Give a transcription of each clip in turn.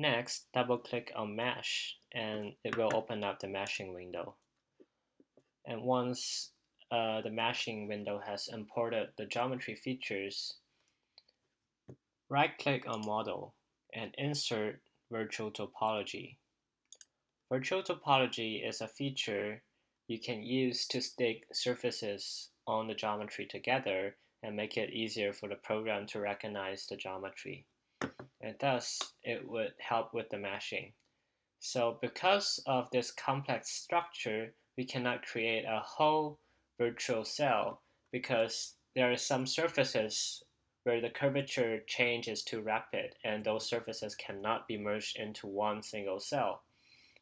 Next, double click on Mesh and it will open up the meshing window. And once uh, the meshing window has imported the geometry features, right click on Model and insert Virtual Topology. Virtual Topology is a feature you can use to stick surfaces on the geometry together and make it easier for the program to recognize the geometry. And thus, it would help with the meshing. So because of this complex structure, we cannot create a whole virtual cell because there are some surfaces where the curvature change is too rapid and those surfaces cannot be merged into one single cell.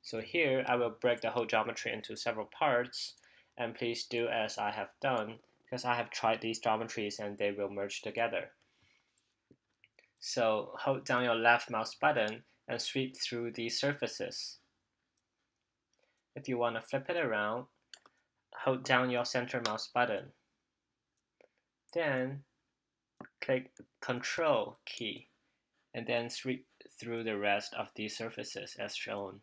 So here I will break the whole geometry into several parts and please do as I have done because I have tried these geometries and they will merge together. So hold down your left mouse button and sweep through these surfaces. If you want to flip it around, hold down your center mouse button. Then click Control key and then sweep through the rest of these surfaces as shown.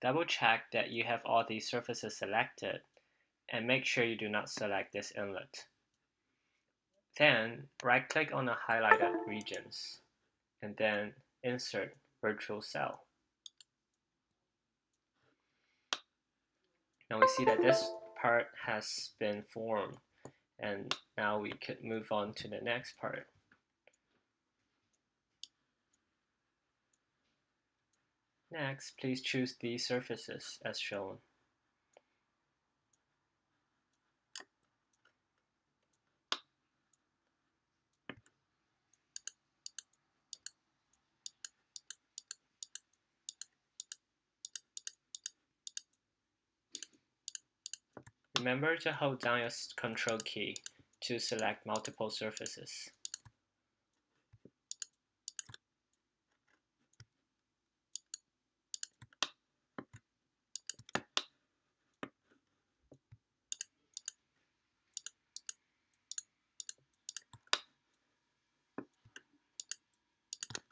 Double check that you have all these surfaces selected and make sure you do not select this inlet. Then right click on the highlighted regions and then insert virtual cell. Now we see that this part has been formed and now we could move on to the next part. Next, please choose these surfaces as shown. Remember to hold down your control key to select multiple surfaces.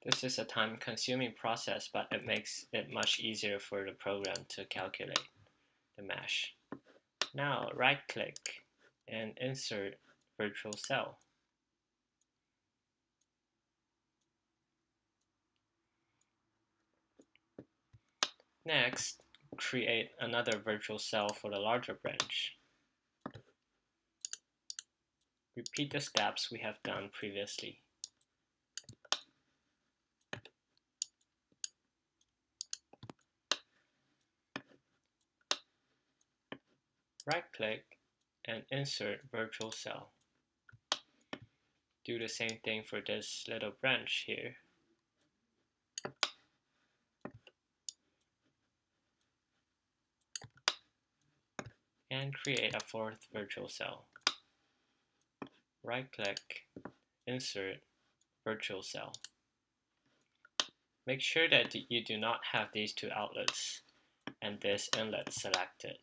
This is a time-consuming process, but it makes it much easier for the program to calculate the mesh. Now right click and insert virtual cell. Next, create another virtual cell for the larger branch. Repeat the steps we have done previously. Right-click and insert virtual cell. Do the same thing for this little branch here. And create a fourth virtual cell. Right-click, insert virtual cell. Make sure that you do not have these two outlets and this inlet selected.